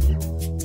Música